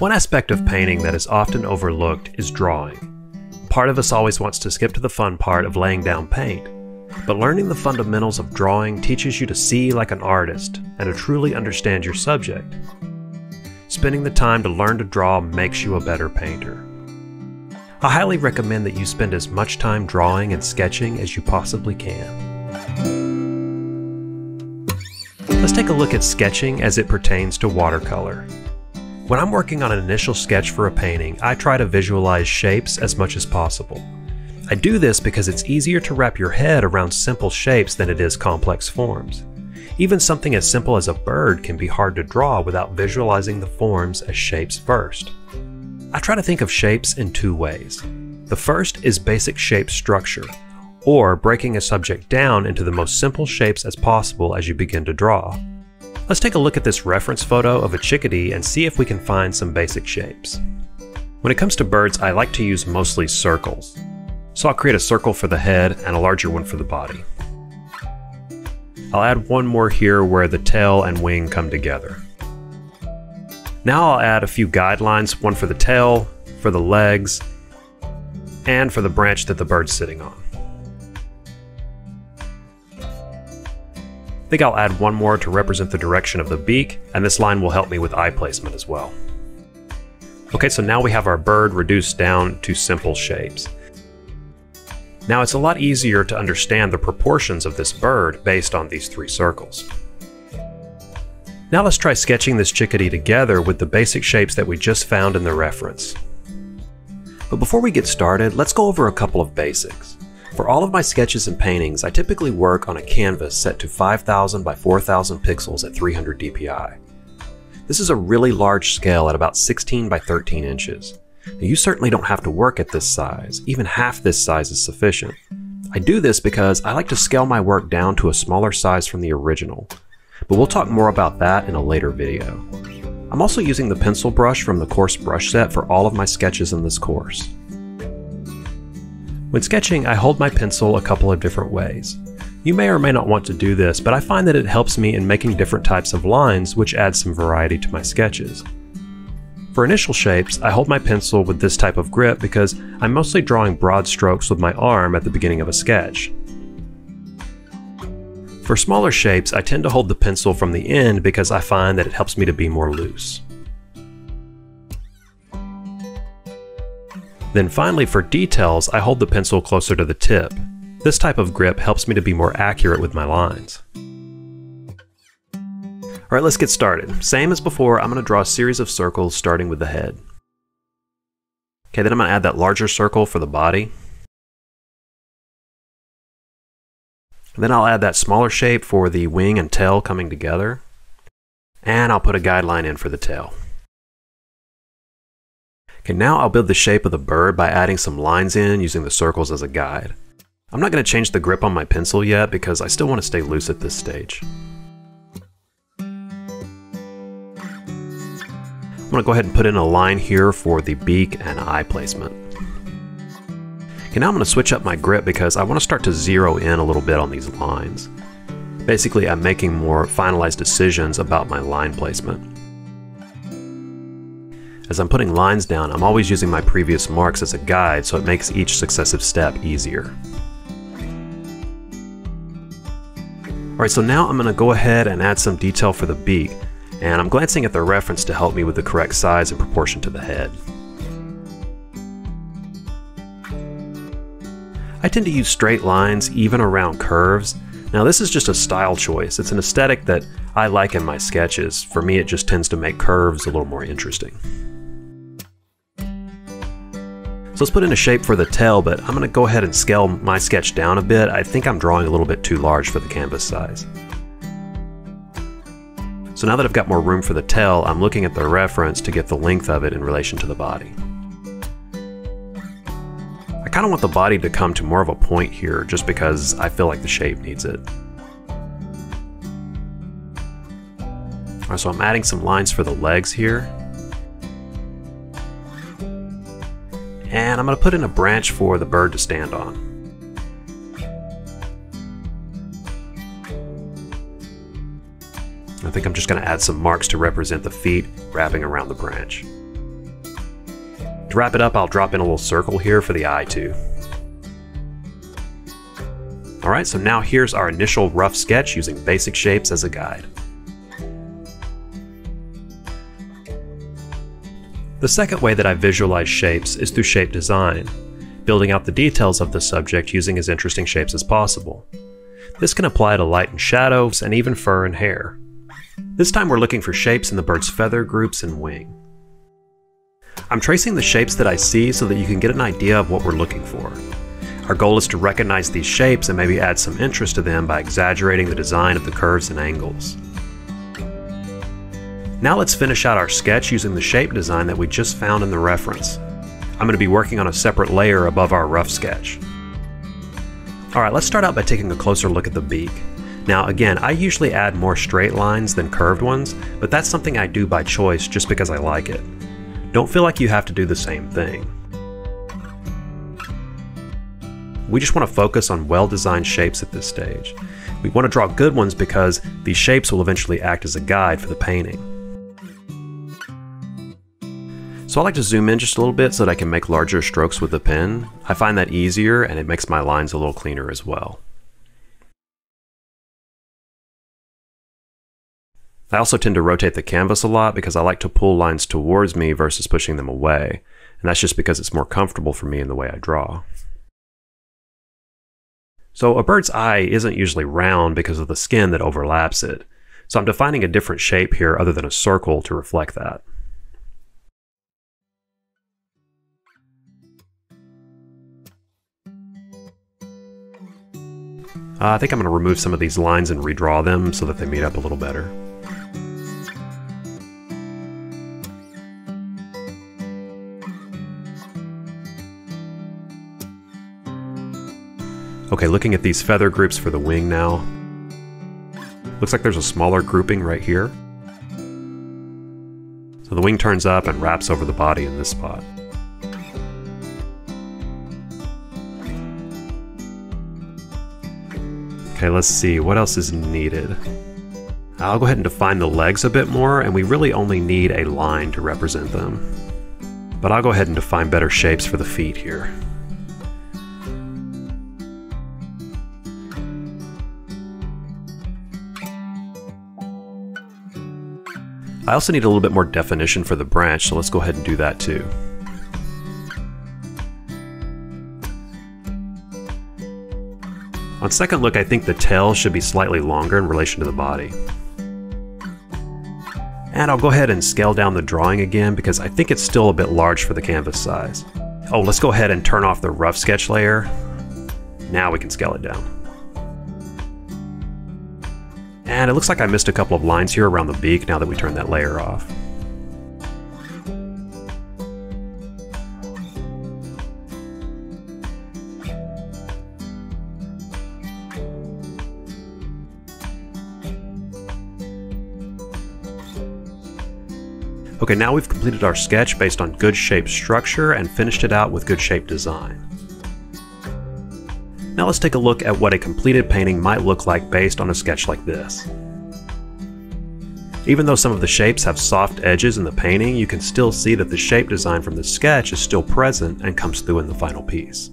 One aspect of painting that is often overlooked is drawing. Part of us always wants to skip to the fun part of laying down paint, but learning the fundamentals of drawing teaches you to see like an artist and to truly understand your subject. Spending the time to learn to draw makes you a better painter. I highly recommend that you spend as much time drawing and sketching as you possibly can. Let's take a look at sketching as it pertains to watercolor. When I'm working on an initial sketch for a painting, I try to visualize shapes as much as possible. I do this because it's easier to wrap your head around simple shapes than it is complex forms. Even something as simple as a bird can be hard to draw without visualizing the forms as shapes first. I try to think of shapes in two ways. The first is basic shape structure, or breaking a subject down into the most simple shapes as possible as you begin to draw. Let's take a look at this reference photo of a chickadee and see if we can find some basic shapes. When it comes to birds, I like to use mostly circles. So I'll create a circle for the head and a larger one for the body. I'll add one more here where the tail and wing come together. Now I'll add a few guidelines, one for the tail, for the legs, and for the branch that the bird's sitting on. Think I'll add one more to represent the direction of the beak, and this line will help me with eye placement as well. Okay, so now we have our bird reduced down to simple shapes. Now it's a lot easier to understand the proportions of this bird based on these three circles. Now let's try sketching this chickadee together with the basic shapes that we just found in the reference. But before we get started, let's go over a couple of basics. For all of my sketches and paintings, I typically work on a canvas set to 5000 by 4000 pixels at 300 dpi. This is a really large scale at about 16 by 13 inches. Now, you certainly don't have to work at this size, even half this size is sufficient. I do this because I like to scale my work down to a smaller size from the original, but we'll talk more about that in a later video. I'm also using the pencil brush from the course brush set for all of my sketches in this course. When sketching, I hold my pencil a couple of different ways. You may or may not want to do this, but I find that it helps me in making different types of lines, which adds some variety to my sketches. For initial shapes, I hold my pencil with this type of grip because I'm mostly drawing broad strokes with my arm at the beginning of a sketch. For smaller shapes, I tend to hold the pencil from the end because I find that it helps me to be more loose. Then finally for details, I hold the pencil closer to the tip. This type of grip helps me to be more accurate with my lines. Alright, let's get started. Same as before, I'm going to draw a series of circles starting with the head. Okay, then I'm going to add that larger circle for the body. And then I'll add that smaller shape for the wing and tail coming together. And I'll put a guideline in for the tail. Okay, now I'll build the shape of the bird by adding some lines in using the circles as a guide. I'm not going to change the grip on my pencil yet because I still want to stay loose at this stage. I'm going to go ahead and put in a line here for the beak and eye placement. Okay, now I'm going to switch up my grip because I want to start to zero in a little bit on these lines. Basically, I'm making more finalized decisions about my line placement. As I'm putting lines down, I'm always using my previous marks as a guide so it makes each successive step easier. Alright, so now I'm going to go ahead and add some detail for the beak, and I'm glancing at the reference to help me with the correct size and proportion to the head. I tend to use straight lines even around curves. Now this is just a style choice. It's an aesthetic that I like in my sketches. For me it just tends to make curves a little more interesting. So let's put in a shape for the tail, but I'm going to go ahead and scale my sketch down a bit. I think I'm drawing a little bit too large for the canvas size. So now that I've got more room for the tail, I'm looking at the reference to get the length of it in relation to the body. I kind of want the body to come to more of a point here just because I feel like the shape needs it. Alright, so I'm adding some lines for the legs here. And I'm going to put in a branch for the bird to stand on. I think I'm just going to add some marks to represent the feet wrapping around the branch. To wrap it up, I'll drop in a little circle here for the eye too. Alright, so now here's our initial rough sketch using basic shapes as a guide. The second way that I visualize shapes is through shape design, building out the details of the subject using as interesting shapes as possible. This can apply to light and shadows and even fur and hair. This time we're looking for shapes in the bird's feather groups and wing. I'm tracing the shapes that I see so that you can get an idea of what we're looking for. Our goal is to recognize these shapes and maybe add some interest to them by exaggerating the design of the curves and angles. Now let's finish out our sketch using the shape design that we just found in the reference. I'm going to be working on a separate layer above our rough sketch. Alright, let's start out by taking a closer look at the beak. Now again, I usually add more straight lines than curved ones, but that's something I do by choice just because I like it. Don't feel like you have to do the same thing. We just want to focus on well-designed shapes at this stage. We want to draw good ones because these shapes will eventually act as a guide for the painting. So I like to zoom in just a little bit so that I can make larger strokes with the pen. I find that easier and it makes my lines a little cleaner as well. I also tend to rotate the canvas a lot because I like to pull lines towards me versus pushing them away, and that's just because it's more comfortable for me in the way I draw. So a bird's eye isn't usually round because of the skin that overlaps it. So I'm defining a different shape here other than a circle to reflect that. Uh, I think I'm going to remove some of these lines and redraw them so that they meet up a little better. Okay, looking at these feather groups for the wing now. Looks like there's a smaller grouping right here. So the wing turns up and wraps over the body in this spot. Okay, let's see, what else is needed? I'll go ahead and define the legs a bit more, and we really only need a line to represent them. But I'll go ahead and define better shapes for the feet here. I also need a little bit more definition for the branch, so let's go ahead and do that too. On second look, I think the tail should be slightly longer in relation to the body. And I'll go ahead and scale down the drawing again because I think it's still a bit large for the canvas size. Oh, let's go ahead and turn off the rough sketch layer. Now we can scale it down. And it looks like I missed a couple of lines here around the beak now that we turned that layer off. Okay, now we've completed our sketch based on good shape structure and finished it out with good shape design. Now let's take a look at what a completed painting might look like based on a sketch like this. Even though some of the shapes have soft edges in the painting, you can still see that the shape design from the sketch is still present and comes through in the final piece.